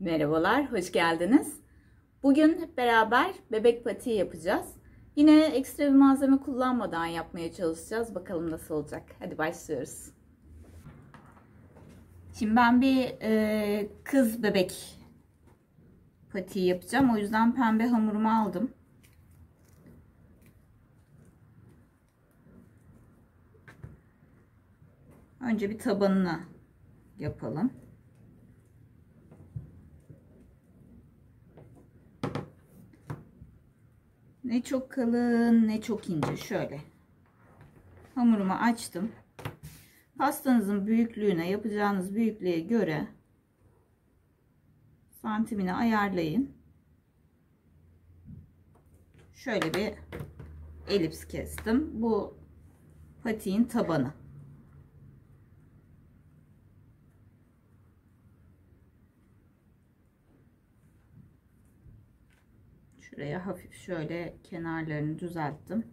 Merhabalar, hoş geldiniz. Bugün hep beraber bebek patiği yapacağız. Yine ekstra bir malzeme kullanmadan yapmaya çalışacağız. Bakalım nasıl olacak. Hadi başlıyoruz. Şimdi ben bir e, kız bebek patiği yapacağım. O yüzden pembe hamurumu aldım. Önce bir tabanını yapalım. Ne çok kalın ne çok ince. Şöyle. Hamurumu açtım. Pastanızın büyüklüğüne yapacağınız büyüklüğe göre santimini ayarlayın. Şöyle bir elips kestim. Bu patiğin tabanı. Şuraya hafif şöyle kenarlarını düzelttim.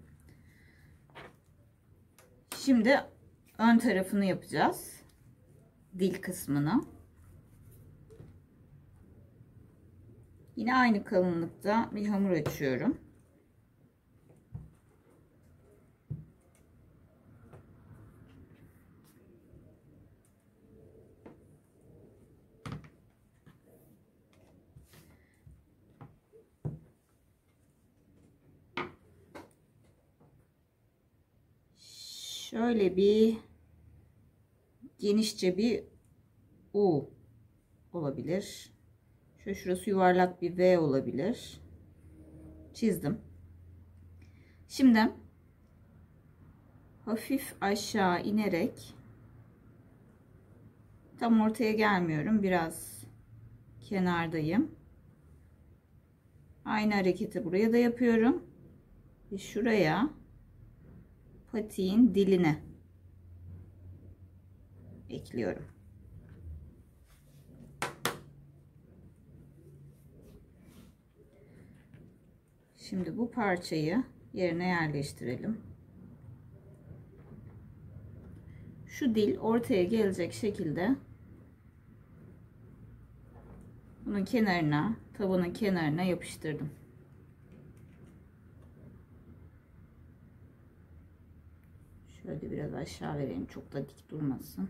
Şimdi ön tarafını yapacağız. Dil kısmını. Yine aynı kalınlıkta bir hamur açıyorum. Şöyle bir genişçe bir U olabilir. Şöyle şurası yuvarlak bir V olabilir. Çizdim. Şimdi hafif aşağı inerek tam ortaya gelmiyorum. Biraz kenardayım. Aynı hareketi buraya da yapıyorum. Ve şuraya patiğin diline ekliyorum. Şimdi bu parçayı yerine yerleştirelim. Şu dil ortaya gelecek şekilde bunun kenarına, tabanın kenarına yapıştırdım. Şöyle biraz aşağı vereyim. Çok da dik durmasın.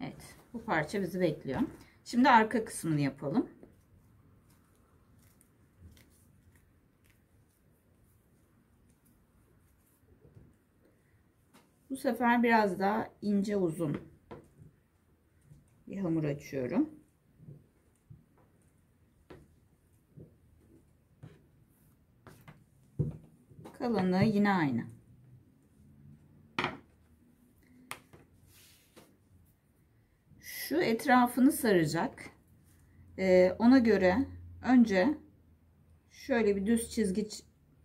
Evet. Bu parça bizi bekliyor. Şimdi arka kısmını yapalım. Bu sefer biraz daha ince uzun bir hamur açıyorum. Kalınlığı yine aynı. Şu etrafını saracak. Ee, ona göre önce şöyle bir düz çizgi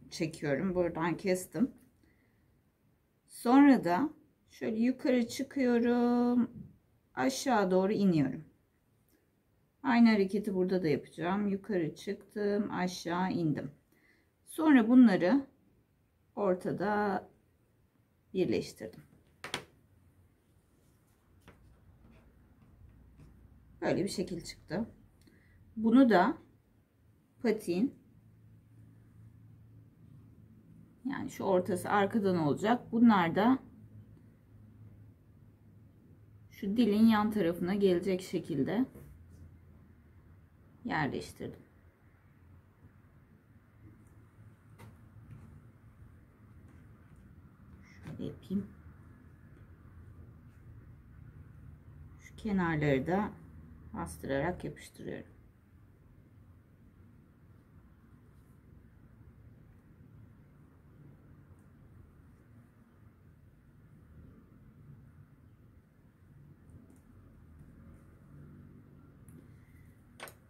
çekiyorum. Buradan kestim. Sonra da şöyle yukarı çıkıyorum. Aşağı doğru iniyorum. Aynı hareketi burada da yapacağım. Yukarı çıktım, aşağı indim. Sonra bunları ortada birleştirdim. Böyle bir şekil çıktı. Bunu da patiğin yani şu ortası arkadan olacak. Bunlar da şu dilin yan tarafına gelecek şekilde yerleştirdim. Yapayım. Şu kenarları da bastırarak yapıştırıyorum.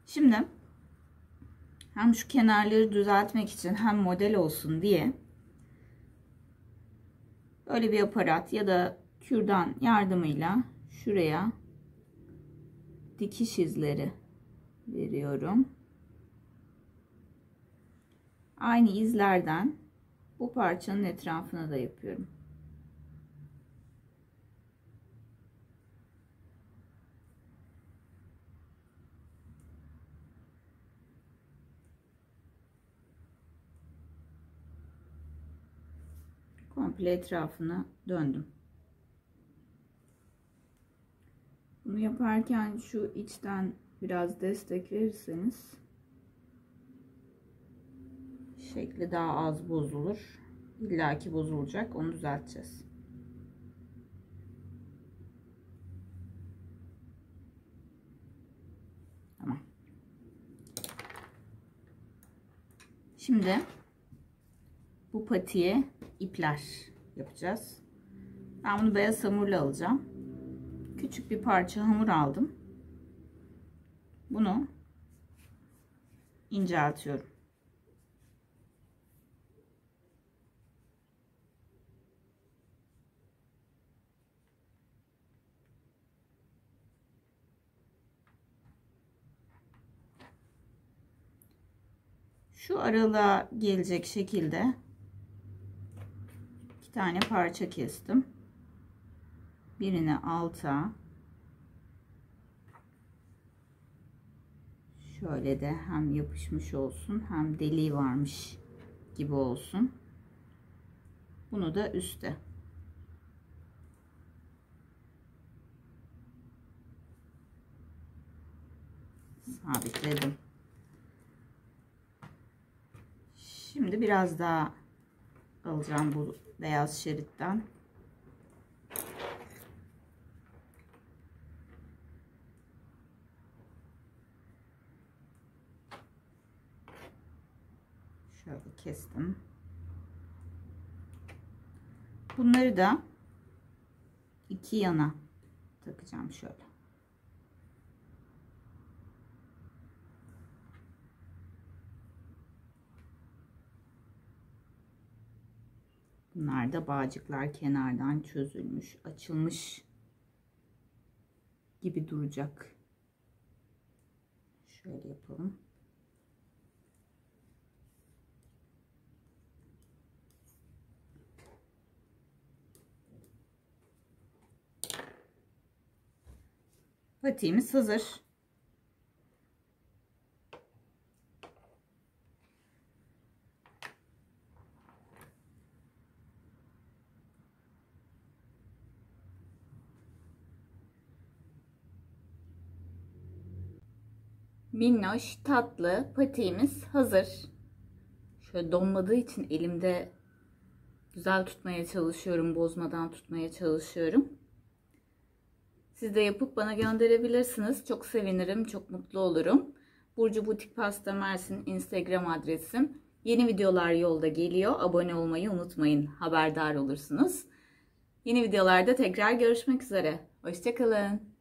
Şimdi hem şu kenarları düzeltmek için hem model olsun diye Böyle bir aparat ya da kürdan yardımıyla şuraya dikiş izleri veriyorum. Aynı izlerden bu parçanın etrafına da yapıyorum. Komple etrafını döndüm. Bunu yaparken şu içten biraz destek verirseniz şekli daha az bozulur. İlla ki bozulacak. Onu düzelteceğiz. Tamam. Şimdi bu patiye ipler yapacağız. Ben bunu beyaz hamurla alacağım. Küçük bir parça hamur aldım. Bunu inceltiyorum. Şu aralığa gelecek şekilde tane parça kestim. Birini alta şöyle de hem yapışmış olsun hem deliği varmış gibi olsun. Bunu da üste. Sabitledim. Şimdi biraz daha alacağım bu beyaz şeritten. Şöyle kestim. Bunları da iki yana takacağım şöyle. Bunlar da bağcıklar kenardan çözülmüş, açılmış gibi duracak. Şöyle yapalım. Patiğimiz hazır. Minnoş tatlı patiğimiz hazır. Şöyle donmadığı için elimde güzel tutmaya çalışıyorum. Bozmadan tutmaya çalışıyorum. Siz de yapıp bana gönderebilirsiniz. Çok sevinirim. Çok mutlu olurum. Burcu Butik Pasta Mersin Instagram adresim. Yeni videolar yolda geliyor. Abone olmayı unutmayın. Haberdar olursunuz. Yeni videolarda tekrar görüşmek üzere. Hoşçakalın.